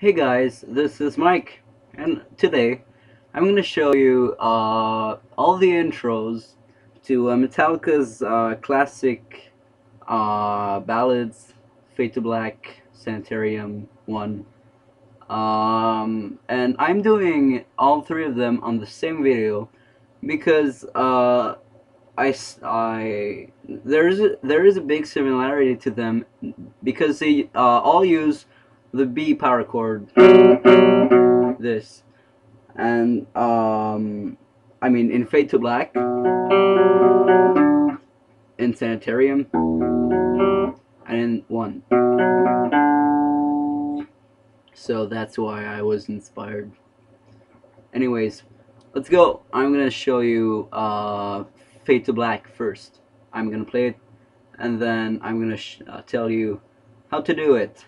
Hey guys, this is Mike, and today I'm going to show you uh, all the intros to uh, Metallica's uh, classic uh, ballads, Fade to Black, Sanitarium 1. Um, and I'm doing all three of them on the same video because uh, I, I there is a, there is a big similarity to them because they uh, all use the B power chord this and um I mean in Fade to Black in Sanitarium and in 1 so that's why I was inspired. Anyways let's go. I'm gonna show you uh, Fade to Black first. I'm gonna play it and then I'm gonna uh, tell you how to do it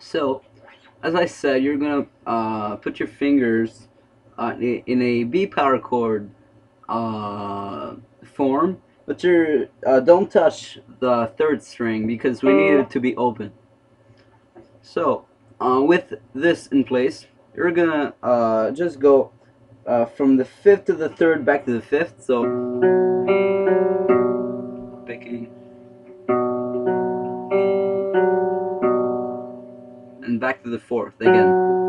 so, as I said, you're gonna uh, put your fingers uh, in a B power chord uh, form, but you uh, don't touch the third string because we need it to be open. So, uh, with this in place, you're gonna uh, just go uh, from the fifth to the third back to the fifth. So, picking and back to the fourth again.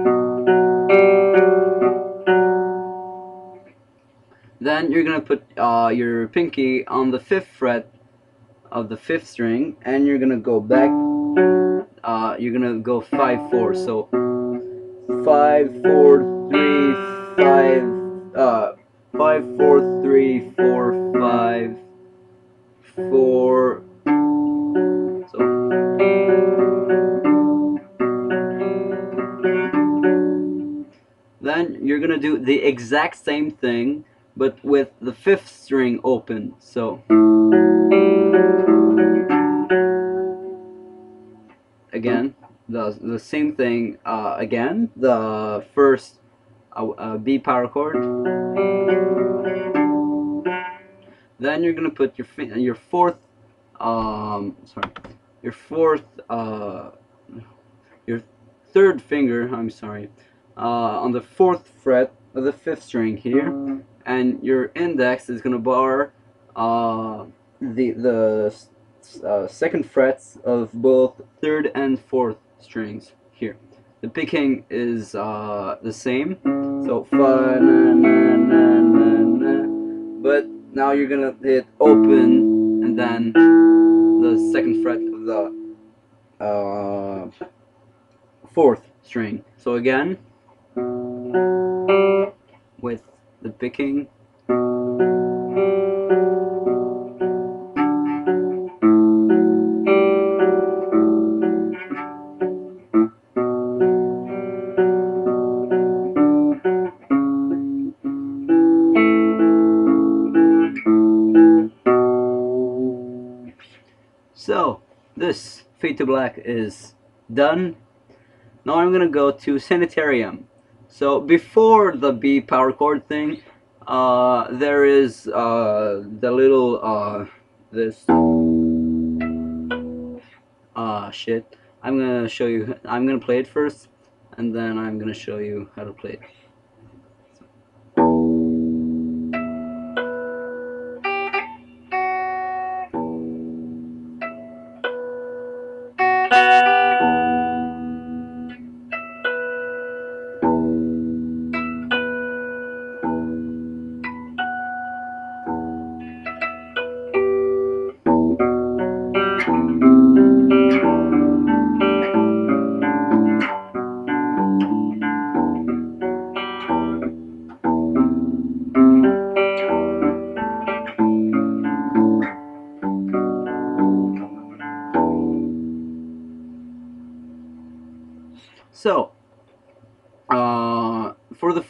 Then you're gonna put uh, your pinky on the fifth fret of the fifth string, and you're gonna go back. Uh, you're gonna go five four. So five four three five. Uh, five four three four five four. Then you're gonna do the exact same thing but with the fifth string open. So again, the the same thing uh, again. The first uh, uh, B power chord. Then you're gonna put your your fourth, um, sorry, your fourth, uh, your third finger. I'm sorry, uh, on the fourth fret of the fifth string here and your index is gonna bar uh, the the uh, second frets of both third and fourth strings here. The picking is uh, the same, so fa na na na. But now you're gonna hit open and then the second fret of the uh, fourth string. So again, with the picking. So, this Fade to Black is done. Now I'm gonna go to Sanitarium. So before the B power chord thing, uh, there is uh, the little uh, this uh, shit. I'm gonna show you. I'm gonna play it first, and then I'm gonna show you how to play it.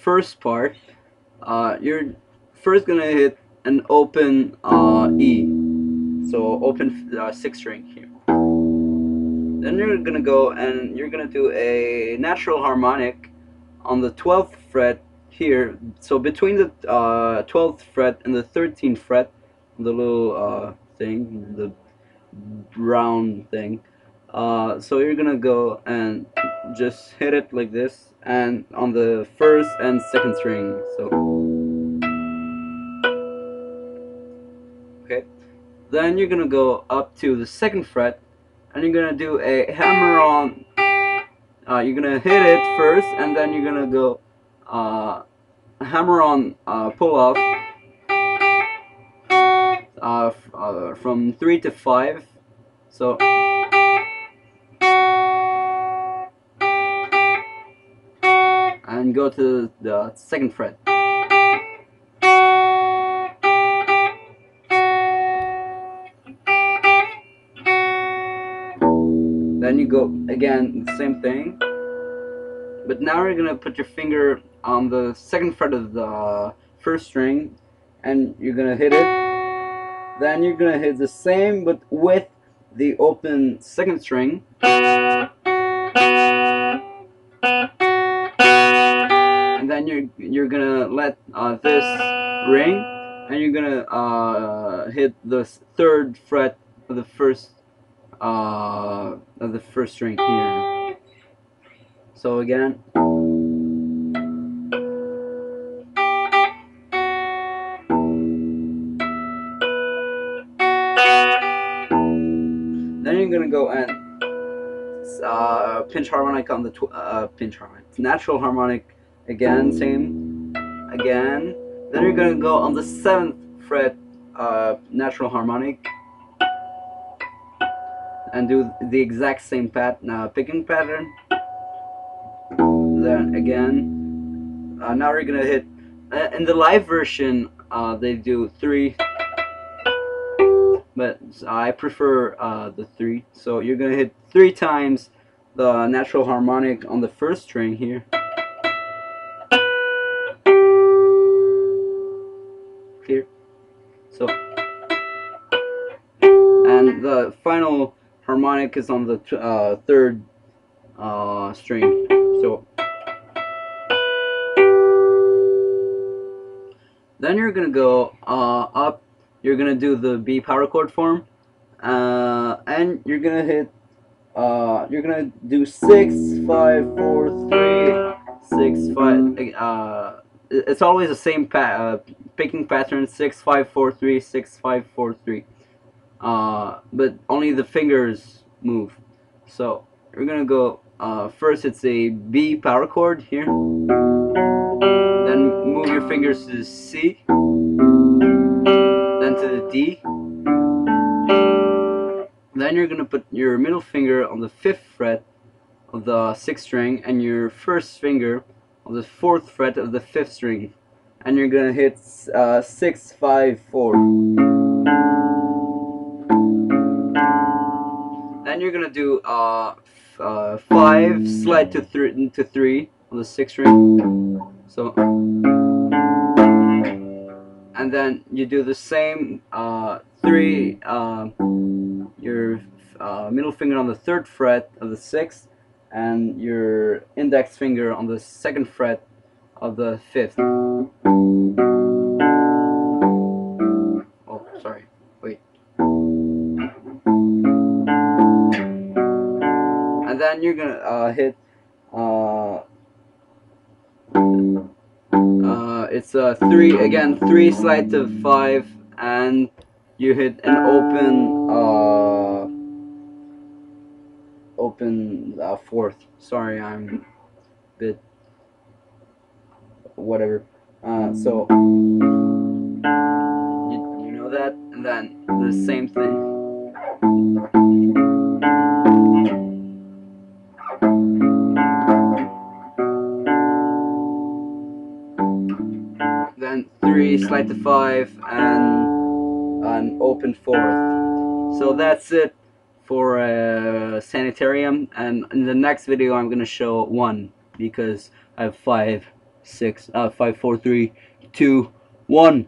First part, uh, you're first gonna hit an open uh, E. So open uh, six string here. Then you're gonna go and you're gonna do a natural harmonic on the 12th fret here. So between the uh, 12th fret and the 13th fret, the little uh, thing, the brown thing. Uh, so you're gonna go and just hit it like this and on the first and second string so. Okay. Then you're gonna go up to the second fret and you're gonna do a hammer on uh, you're gonna hit it first and then you're gonna go uh, hammer on uh, pull off uh, uh, from 3 to 5 so and go to the second fret. Then you go again, same thing. But now you're gonna put your finger on the second fret of the first string and you're gonna hit it. Then you're gonna hit the same but with the open second string. You're you're gonna let uh, this ring and you're gonna uh, hit the third fret of the first uh, of the first string here. So again. Then you're gonna go and uh, pinch harmonic on the uh, pinch harmonic natural harmonic again same. Again. Then you're gonna go on the seventh fret uh, natural harmonic. And do the exact same pat uh, picking pattern. Then again. Uh, now we're gonna hit uh, in the live version uh, they do three. But I prefer uh, the three. So you're gonna hit three times the natural harmonic on the first string here here so and the final harmonic is on the uh, third uh, string. So then you're gonna go uh, up. You're gonna do the B power chord form uh, and you're gonna hit uh, you're gonna do six five four three six five uh, it's always the same uh, picking pattern six five four three six five four three. Uh, but only the fingers move. So we're gonna go uh, first it's a B power chord here. Then move your fingers to the C. Then to the D. Then you're gonna put your middle finger on the fifth fret of the sixth string and your first finger on the fourth fret of the fifth string and you're gonna hit uh, six five four. Then you're gonna do uh, uh, five slide to three to three on the sixth string. So and then you do the same uh, three uh, your uh, middle finger on the third fret of the sixth and your index finger on the second fret of the fifth. Oh, sorry. Wait. And then you're gonna uh, hit. Uh, uh, it's a three again. Three slide to five, and you hit an open. Uh, open uh, fourth. Sorry, I'm a bit whatever. Uh, so you, you know that, and then the same thing. Then three, slide to five, and an open fourth. So that's it for a sanitarium and in the next video I'm gonna show one because I have five six uh five four three two one